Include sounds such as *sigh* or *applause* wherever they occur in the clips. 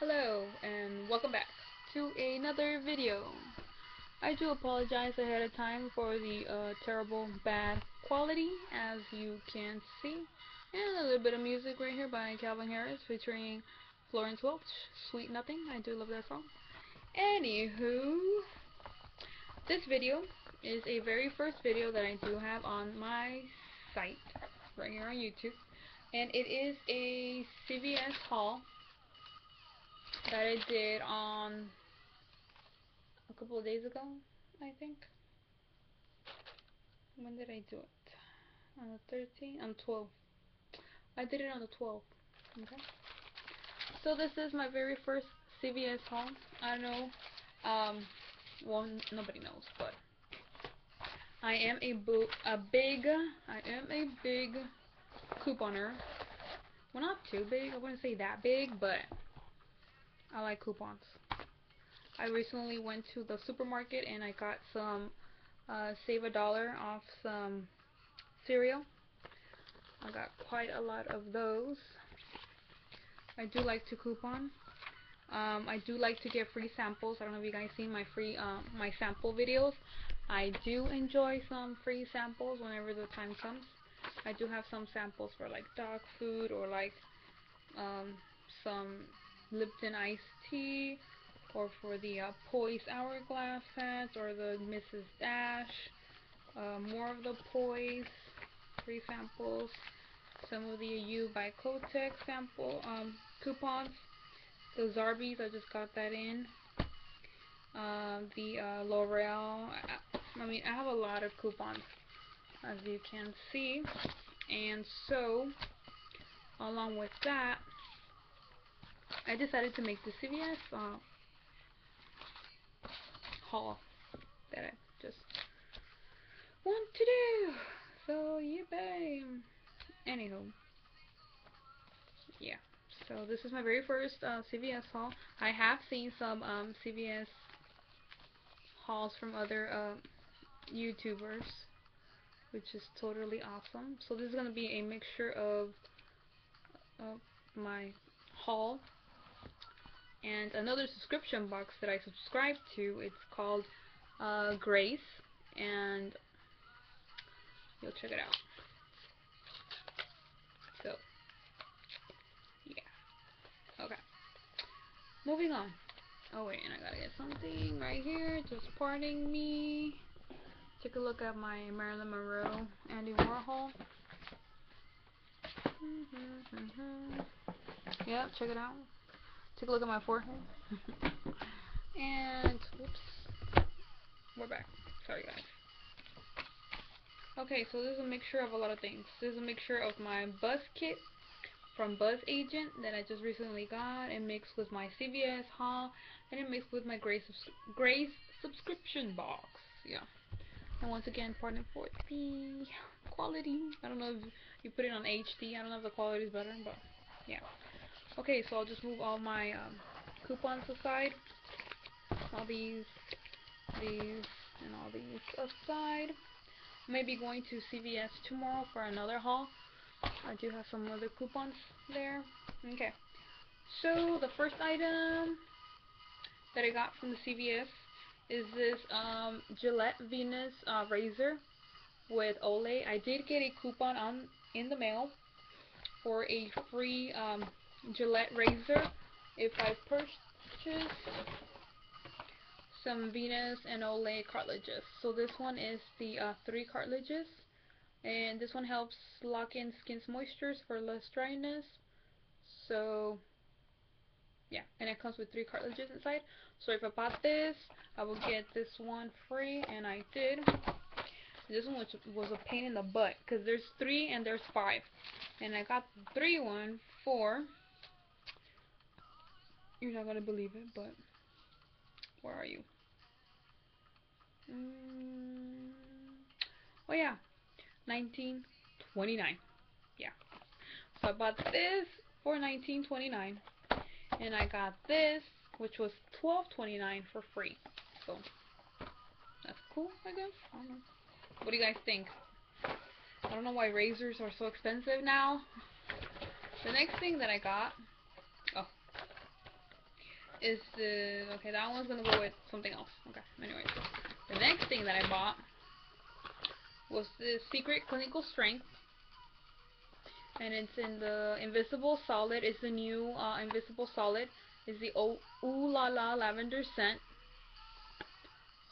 Hello, and welcome back to another video. I do apologize ahead of time for the uh, terrible bad quality, as you can see. And a little bit of music right here by Calvin Harris featuring Florence Welch, Sweet Nothing. I do love that song. Anywho, this video is a very first video that I do have on my site, right here on YouTube. And it is a CVS haul that I did on a couple of days ago, I think. When did I do it? On the 13th? On the 12th. I did it on the 12th. Okay. So this is my very first CVS haul. I know. Um, well, nobody knows, but I am a, bo a big, I am a big couponer. Well, not too big. I wouldn't say that big, but I like coupons. I recently went to the supermarket and I got some uh, save a dollar off some cereal. I got quite a lot of those. I do like to coupon. Um, I do like to get free samples. I don't know if you guys seen my free um, my sample videos. I do enjoy some free samples whenever the time comes. I do have some samples for like dog food or like um, some Lipton iced tea or for the uh, Poise Hourglass sets or the Mrs. Dash. Uh, more of the Poise free samples. Some of the U by Kotex sample um, coupons. The Zarbee's, I just got that in. Uh, the uh, L'Oreal. I, I mean, I have a lot of coupons, as you can see. And so, along with that, I decided to make the CVS uh, haul that I just want to do. So, yeah. Anywho. Yeah. So, this is my very first uh, CVS haul. I have seen some um, CVS hauls from other uh, YouTubers, which is totally awesome. So, this is going to be a mixture of, of my haul and another subscription box that I subscribe to. It's called uh, Graze, and you'll check it out. So, yeah. Okay. Moving on. Oh wait, and I gotta get something right here. Just parting me. Take a look at my Marilyn Monroe Andy Warhol. Mm -hmm, mm -hmm. Yep, check it out. Take a look at my forehead. *laughs* and, whoops. We're back. Sorry, guys. Okay, so this is a mixture of a lot of things. This is a mixture of my Buzz kit from BzzAgent that I just recently got and mixed with my CVS haul and it mixed with my Graze, subs Graze subscription box. Yeah. And once again, pardon for the quality. I don't know if you put it on HD. I don't know if the quality is better, but yeah. Okay, so I'll just move all my um, coupons aside. All these, these, and all these aside. Maybe going to CVS tomorrow for another haul. I do have some other coupons there. Okay. So, the first item that I got from the CVS is this um, Gillette Venus uh, razor with Olay. I did get a coupon on in the mail for a free um, Gillette razor if I purchase some Venus and Olay cartilages. So this one is the uh, three cartilages and this one helps lock in skin's moistures for less dryness. So yeah, and it comes with three cartilages inside. So if I bought this, I will get this one free, and I did. This one was, was a pain in the butt, because there's three and there's five. And I got three one for you're not gonna believe it, but where are you? Mm, oh yeah, 1929. Yeah. So I bought this for 1929, and I got this, which was 12.29 for free. So that's cool, I guess. I don't know. What do you guys think? I don't know why razors are so expensive now. The next thing that I got is the okay. That one's gonna go with something else. Okay. Anyways, the next thing that I bought was the Secret Clinical Strength, and it's in the Invisible Solid. It's the new uh, Invisible Solid. Is the Ooh La La Lavender scent.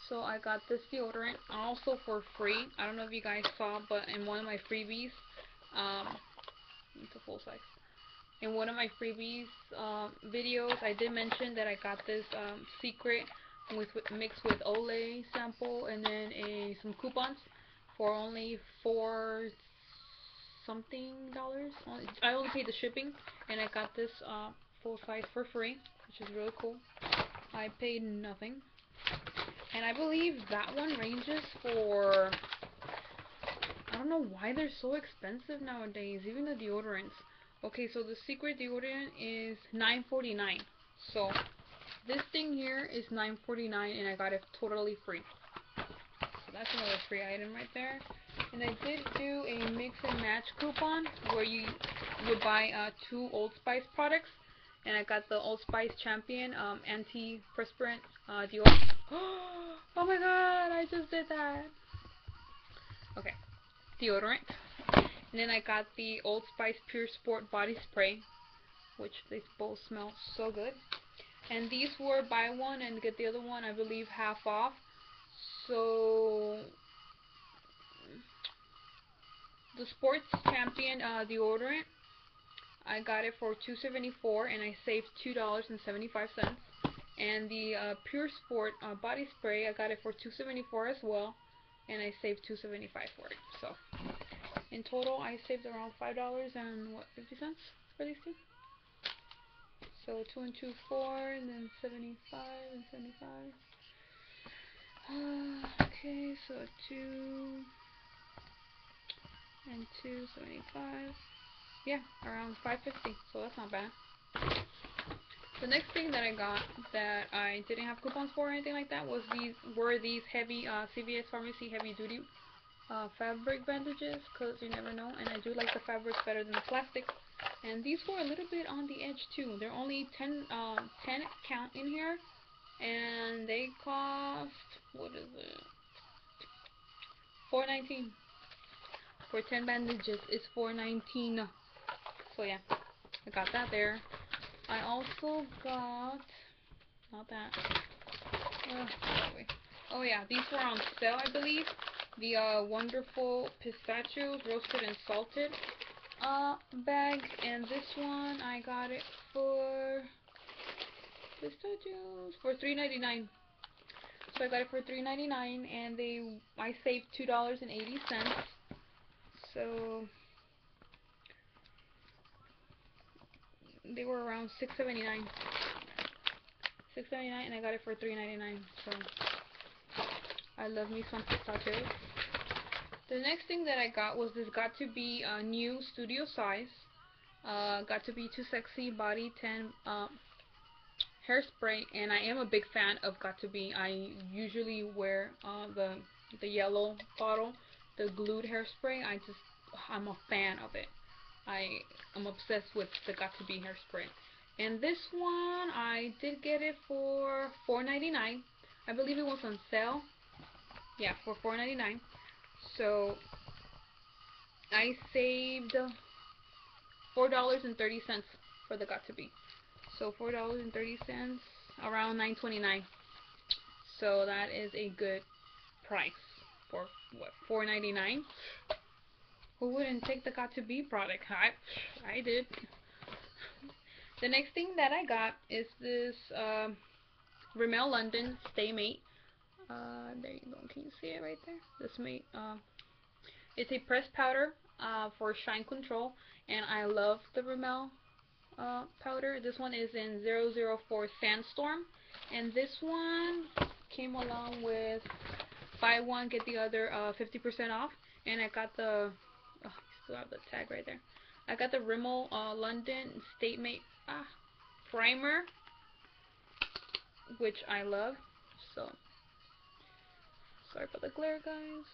So I got this deodorant also for free. I don't know if you guys saw, but in one of my freebies, um, it's a full size in one of my freebies um, videos, I did mention that I got this um, secret with, with, mixed with Olay sample and then a some coupons for only four something dollars. I only paid the shipping and I got this uh, full size for free, which is really cool. I paid nothing. And I believe that one ranges for I don't know why they're so expensive nowadays, even the deodorants. Okay, so the secret deodorant is $9.49. So this thing here is $9.49 and I got it totally free. So that's another free item right there. And I did do a mix and match coupon where you would buy uh, two Old Spice products. And I got the Old Spice Champion um, Anti-Perspirant uh, deodorant. *gasps* oh my god, I just did that. Okay, deodorant. And then I got the Old Spice Pure Sport Body Spray, which they both smell so good. And these were buy one and get the other one, I believe, half off. So, the Sports Champion uh, deodorant, I got it for $2.74 and I saved $2.75. And the uh, Pure Sport uh, body spray, I got it for $2.74 as well, and I saved $2.75 for it. So, in total, I saved around five dollars and what fifty cents for these two. So two and two, four, and then seventy-five and seventy-five. Uh, okay, so two and two, seventy-five. Yeah, around five fifty. So that's not bad. The next thing that I got that I didn't have coupons for or anything like that was these were these heavy uh, CVS Pharmacy heavy duty uh, fabric bandages because you never know and I do like the fabrics better than the plastic and these were a little bit on the edge too. They're only 10 uh, 10 count in here and they cost what is it? 4.19 for 10 bandages it's 4.19 so yeah I got that there. I also got not that. Uh, oh yeah these were on sale I believe the uh, wonderful pistachios roasted and salted uh, bag. And this one I got it for pistachios for $3.99 so I got it for $3.99 and they I saved $2.80 so they were around $6.79 $6.79 and I got it for $3.99 so I love me some pistachios. The next thing that I got was this Got2b uh, new studio size. Uh, Got2b Too Sexy Body 10 uh, hairspray, and I am a big fan of Got2b. I usually wear uh, the the yellow bottle, the glued hairspray. I just I'm a fan of it. I am obsessed with the Got2b hairspray. And this one I did get it for $4.99. I believe it was on sale yeah, for $4.99. So I saved $4.30 for the Got2b. So $4.30 around $9.29. So that is a good price for what $4.99. Who wouldn't take the Got2b product? I I did. The next thing that I got is this uh, Rimmel London Stay Matte uh, there you go. Can you see it right there? This may, uh, it's a pressed powder uh, for shine control, and I love the Rimmel uh, powder. This one is in 004 Sandstorm, and this one came along with buy one get the other 50% uh, off, and I got the oh, still have the tag right there. I got the Rimmel uh, London Stay Matte ah, primer, which I love. So Sorry about the glare, guys.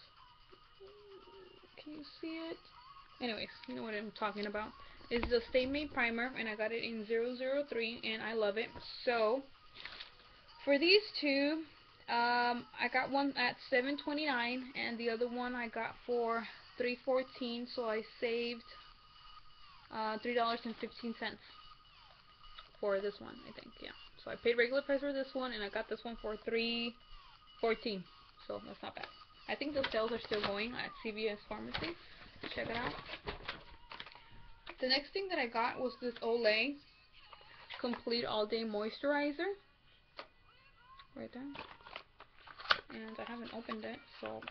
Can you see it? Anyways, you know what I'm talking about. It's the Stay Matte Primer, and I got it in 003, and I love it. So, For these two, um, I got one at 7.29 and the other one I got for 3.14. So I saved uh, $3.15 for this one, I think. Yeah. So I paid regular price for this one, and I got this one for 3.14. So that's not bad. I think the sales are still going at CVS Pharmacy. Check it out. The next thing that I got was this Olay Complete All Day Moisturizer. Right there. And I haven't opened it, so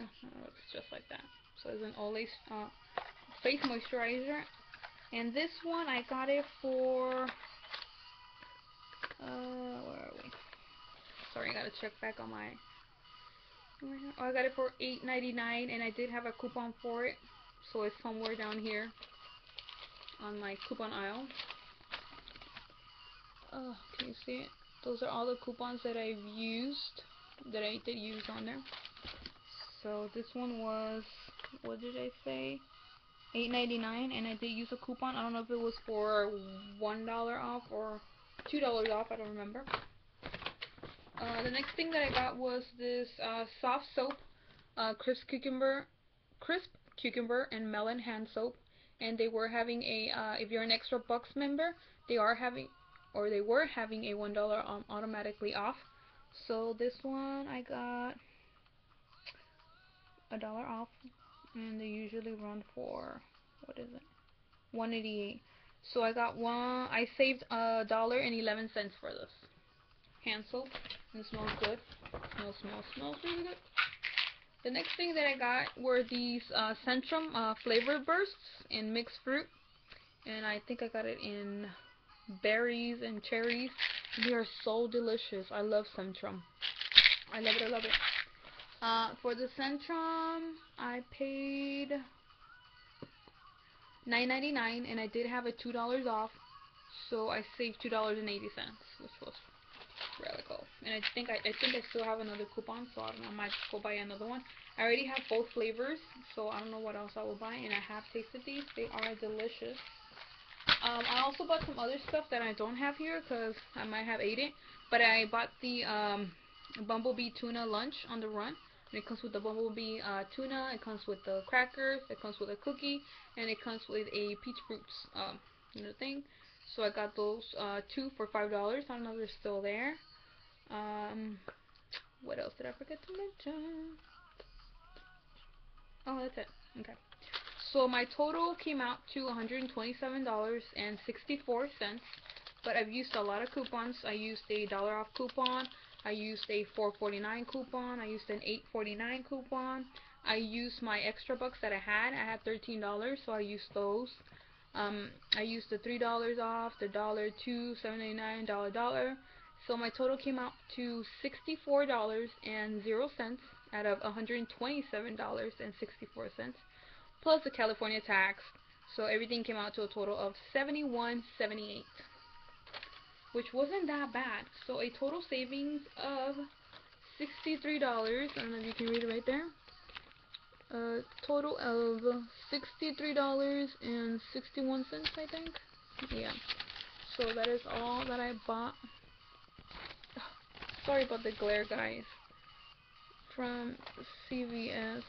oh, it's just like that. So it's an Olay uh, face moisturizer. And this one I got it for uh where are we? Sorry, I gotta check back on my Oh, I got it for $8.99 and I did have a coupon for it. So it's somewhere down here on my coupon aisle. Oh, can you see it? Those are all the coupons that I've used, that I did use on there. So this one was, what did I say? $8.99 and I did use a coupon. I don't know if it was for $1 off or $2 off, I don't remember. Uh, the next thing that I got was this uh, soft soap, uh, crisp cucumber, crisp cucumber and melon hand soap, and they were having a, uh, if you're an extra bucks member, they are having, or they were having a one dollar um, automatically off. So this one I got a dollar off, and they usually run for what is it, 188. So I got one. I saved a dollar and eleven cents for this soap and smells good. Smells, smells, smells really good. The next thing that I got were these uh, Centrum uh, flavor bursts in mixed fruit. And I think I got it in berries and cherries. They are so delicious. I love Centrum. I love it, I love it. Uh, for the Centrum, I paid $9.99 and I did have a $2 off. So I saved $2.80, which was And I think I, I think I still have another coupon, so I, I might go buy another one. I already have both flavors, so I don't know what else I will buy. And I have tasted these; they are delicious. Um, I also bought some other stuff that I don't have here because I might have ate it. But I bought the um, Bumblebee Tuna Lunch on the run. And it comes with the Bumblebee uh, tuna, it comes with the crackers, it comes with a cookie, and it comes with a peach fruits um, you know, thing. So I got those uh, two for $5. I don't know if they're still there. Um, what else did I forget to mention? Oh, that's it. Okay. So my total came out to $127.64. But I've used a lot of coupons. I used a dollar off coupon. I used a 4.49 coupon. I used an 8.49 coupon. I used my extra bucks that I had. I had $13, so I used those. Um, I used the three dollars off, the dollar two, seven ninety nine, dollar dollar. So my total came out to sixty-four dollars and zero cents out of one hundred twenty-seven dollars and sixty-four cents, plus the California tax. So everything came out to a total of seventy-one seventy-eight, which wasn't that bad. So a total savings of sixty-three dollars. I don't know if you can read it right there a total of $63.61 I think yeah so that is all that I bought sorry about the glare guys from CVS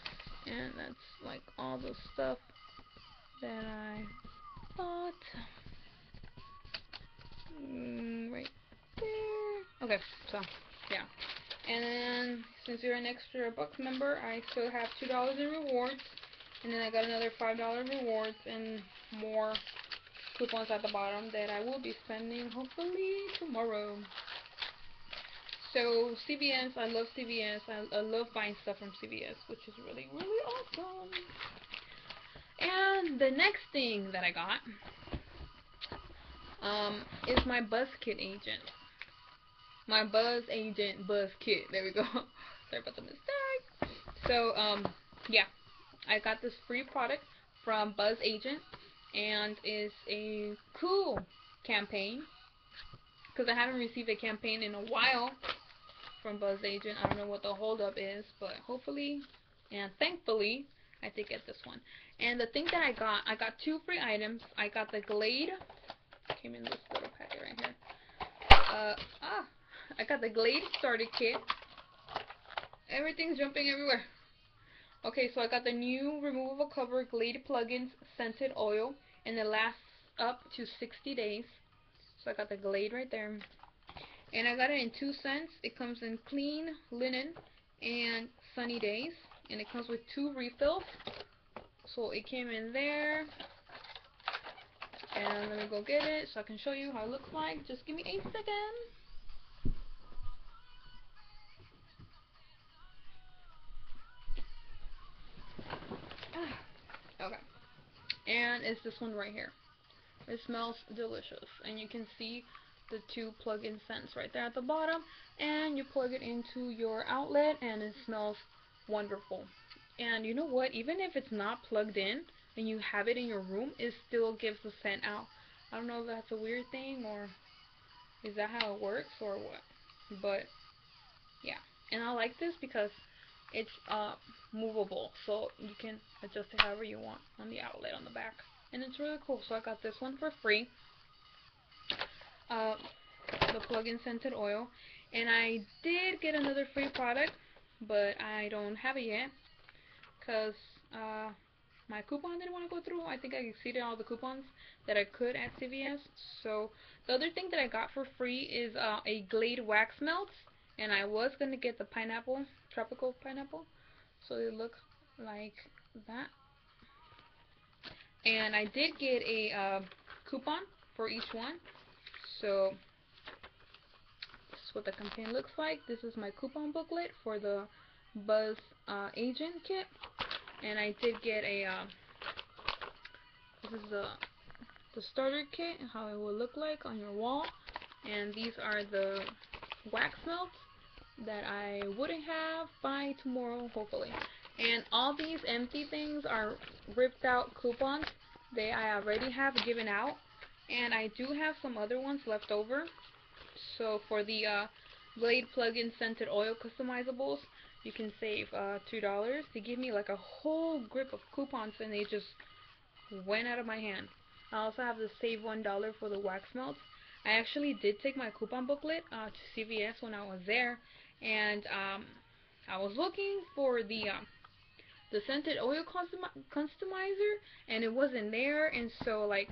and that's like all the stuff that I bought mm, right there okay so yeah and then, since you're an extra bucks member, I still have $2 in rewards. And then I got another $5 rewards and more coupons at the bottom that I will be spending hopefully tomorrow. So CVS, I love CVS. I, I love buying stuff from CVS, which is really, really awesome. And the next thing that I got um, is my BuzzKit agent my BzzAgent Buzz Kit. There we go. *laughs* Sorry about the mistake. So, um, yeah. I got this free product from BzzAgent. And it's a cool campaign. Because I haven't received a campaign in a while from BzzAgent. I don't know what the holdup is. But hopefully and thankfully I did get this one. And the thing that I got, I got two free items. I got the Glade. Came in this little packet right here. Uh, ah, I got the Glade starter kit. Everything's jumping everywhere. Okay, so I got the new removable cover Glade plugins scented oil, and it lasts up to 60 days. So I got the Glade right there. And I got it in two scents. It comes in clean linen and sunny days. And it comes with two refills. So it came in there. And let me go get it so I can show you how it looks like. Just give me a second. Ah, okay. And it's this one right here. It smells delicious. And you can see the two plug-in scents right there at the bottom. And you plug it into your outlet and it smells wonderful. And you know what? Even if it's not plugged in and you have it in your room, it still gives the scent out. I don't know if that's a weird thing or is that how it works or what. But yeah. And I like this because it's uh, movable. So you can adjust it however you want on the outlet on the back. And it's really cool. So I got this one for free. Uh, the plug-in scented oil. And I did get another free product, but I don't have it yet because uh, my coupon didn't want to go through. I think I exceeded all the coupons that I could at CVS. So the other thing that I got for free is uh, a Glade wax melt, and I was gonna get the pineapple, tropical pineapple. So they look like that. And I did get a uh, coupon for each one. So this is what the campaign looks like. This is my coupon booklet for the Buzz uh, Agent kit, and I did get a. Uh, this is the the starter kit, and how it will look like on your wall, and these are the wax melts that I wouldn't have by tomorrow, hopefully. And all these empty things are ripped out coupons. They I already have given out, and I do have some other ones left over. So for the uh, plug-in scented oil customizables, you can save uh, $2. They give me like a whole grip of coupons and they just went out of my hand. I also have the save $1 for the wax melts. I actually did take my coupon booklet uh, to CVS when I was there and um, I was looking for the uh, the scented oil customizer and it wasn't there and so like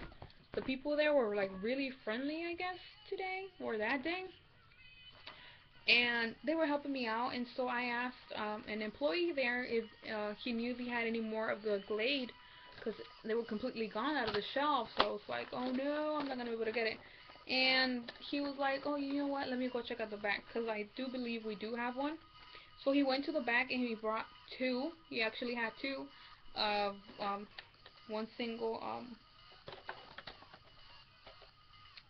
the people there were like really friendly I guess today or that day. And they were helping me out and so I asked um, an employee there if uh, he knew if he had any more of the Glade because they were completely gone out of the shelf. So I was like oh no I'm not gonna be able to get it. And he was like oh you know what? Let me go check out the back because I do believe we do have one. So he went to the back and he brought two. He actually had two of um, one single um,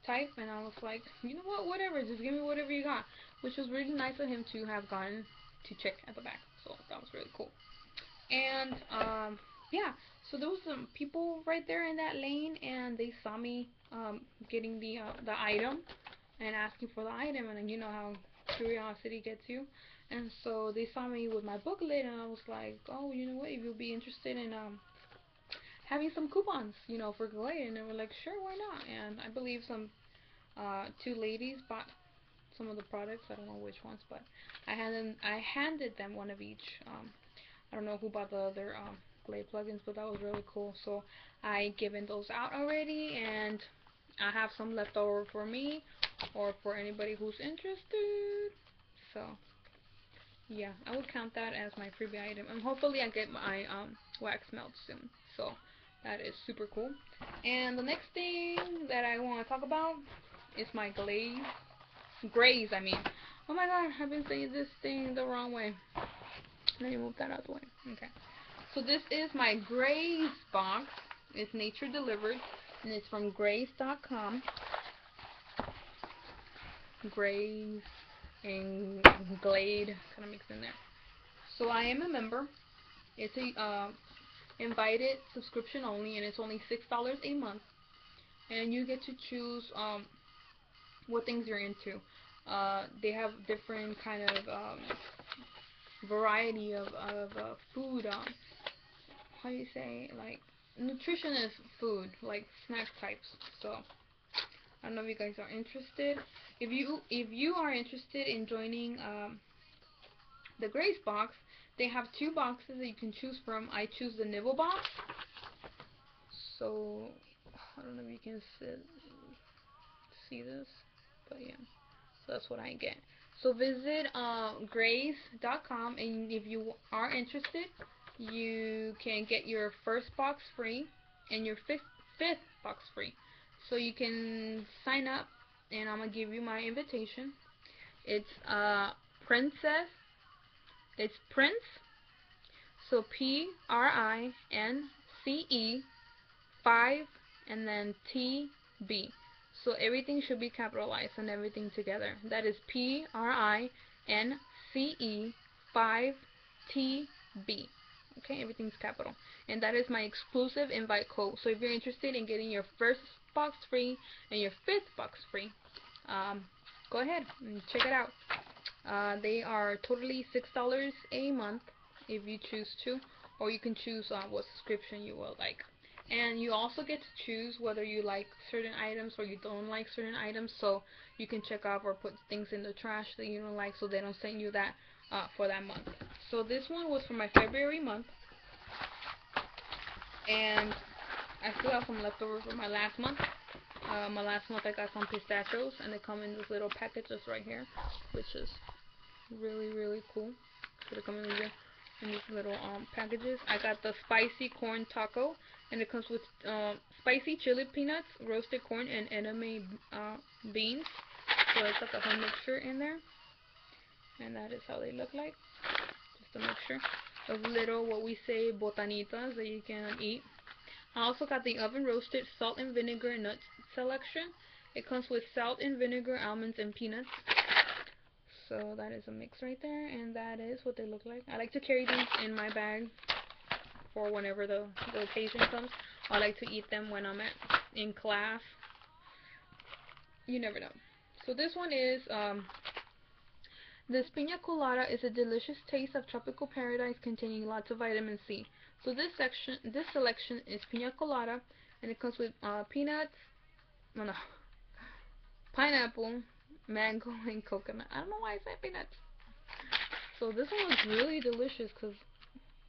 type and I was like you know what whatever just give me whatever you got which was really nice of him to have gone to check at the back. So that was really cool. And um, yeah, so there was some people right there in that lane, and they saw me um, getting the uh, the item and asking for the item, and you know how curiosity gets you. And so they saw me with my booklet, and I was like, oh, you know what? If you'll be interested in um, having some coupons, you know, for Glade, and they were like, sure, why not? And I believe some uh, two ladies bought some of the products. I don't know which ones, but I handed I handed them one of each. Um, I don't know who bought the other um, Glade plugins, but that was really cool. So I given those out already, and I have some left over for me or for anybody who's interested. So yeah, I would count that as my freebie item, and hopefully I get my um, wax melt soon. So that is super cool. And the next thing that I want to talk about is my Glade Graze, I mean. Oh my god, I've been saying this thing the wrong way. Let me move that out of the way. Okay. So this is my Graze box. It's nature delivered, and it's from Graze.com. Graze and Glade kind of mixed in there. So I am a member. It's a uh, invited subscription only, and it's only six dollars a month. And you get to choose um, what things you're into. Uh, they have different kind of um, variety of, of uh, food. Um, how do you say like nutritionist food, like snack types. So I don't know if you guys are interested. If you if you are interested in joining um, the Graze box, they have two boxes that you can choose from. I choose the nibble box. So I don't know if you can see, this, but yeah. So that's what I get. So visit uh, graze.com and if you are interested, you can get your first box free and your fifth fifth box free. So you can sign up and I'm gonna give you my invitation. It's uh princess. It's Prince. So P R I N C E five and then T B. So everything should be capitalized and everything together. That is P R I N C E 5 T B. Okay, everything's capital. And that is my exclusive invite code. So if you're interested in getting your first box free and your fifth box free, um, go ahead and check it out. Uh, they are totally $6 a month if you choose to, or you can choose uh, what subscription you will like. And you also get to choose whether you like certain items or you don't like certain items. So you can check off or put things in the trash that you don't like so they don't send you that uh, for that month. So this one was for my February month. And I still have some leftover from my last month. Uh, my last month I got some pistachios and they come in this little packages right here, which is really, really cool. So they come in here in these little um, packages. I got the spicy corn taco, and it comes with uh, spicy chili peanuts, roasted corn, and edamame uh, beans. So it's like a whole mixture in there. And that is how they look like. Just a mixture of little, what we say, botanitas that you can eat. I also got the oven roasted salt and vinegar nut selection. It comes with salt and vinegar, almonds, and peanuts. So that is a mix right there, and that is what they look like. I like to carry these in my bag for whenever the, the occasion comes. I like to eat them when I'm at in class. You never know. So this one is um, this pina colada is a delicious taste of tropical paradise containing lots of vitamin C. So this section, this selection is pina colada, and it comes with uh, peanuts, no, no, pineapple, mango *laughs* and coconut. I don't know why I said peanuts. So this one looks really delicious because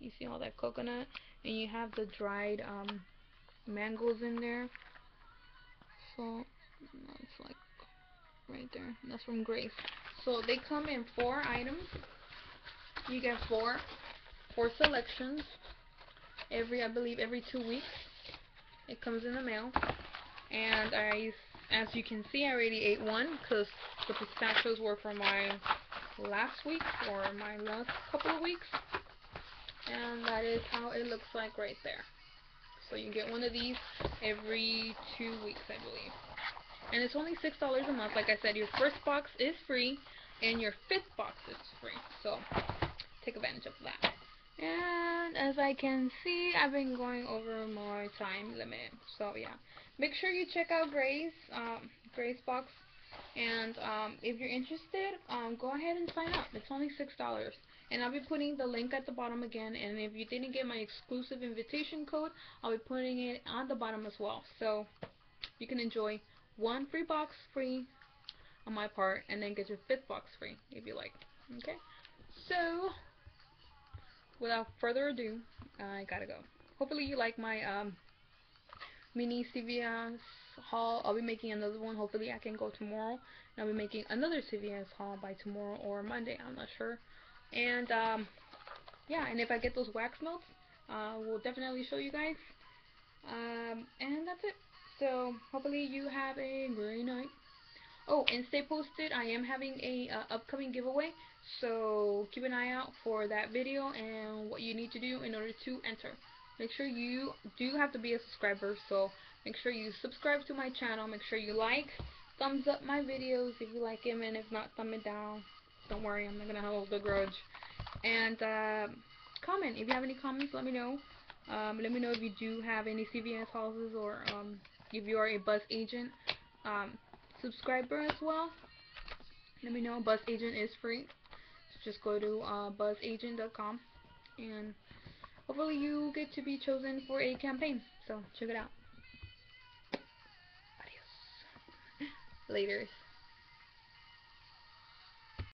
you see all that coconut and you have the dried um, mangoes in there. So that's like right there. That's from Graze. So they come in four items. You get four, four selections every, I believe, every two weeks. It comes in the mail. And I as you can see, I already ate one because the pistachios were from my last week or my last couple of weeks. And that is how it looks like right there. So you get one of these every two weeks, I believe. And it's only $6 a month. Like I said, your first box is free and your fifth box is free. So take advantage of that. And as I can see, I've been going over my time limit. So yeah make sure you check out Graze, um, Graze Box. And um, if you're interested, um, go ahead and sign up. It's only $6. And I'll be putting the link at the bottom again. And if you didn't get my exclusive invitation code, I'll be putting it on the bottom as well. So you can enjoy one free box free on my part. And then get your fifth box free if you like. Okay? So, without further ado, I gotta go. Hopefully you like my um, mini CVS haul. I'll be making another one. Hopefully I can go tomorrow. And I'll be making another CVS haul by tomorrow or Monday. I'm not sure. And um, yeah, and if I get those wax melts, uh, we'll definitely show you guys. Um, and that's it. So hopefully you have a great night. Oh, and stay posted. I am having a uh, upcoming giveaway, so keep an eye out for that video and what you need to do in order to enter make sure you do have to be a subscriber, so make sure you subscribe to my channel, make sure you like, thumbs up my videos if you like them, and if not, thumb it down. Don't worry, I'm not going to hold a grudge. And uh, comment. If you have any comments, let me know. Um, let me know if you do have any CVS houses or um, if you are a BzzAgent um, subscriber as well. Let me know. BzzAgent is free. So just go to uh, buzzagent.com and hopefully you get to be chosen for a campaign. So check it out. Adios. *laughs* Laters.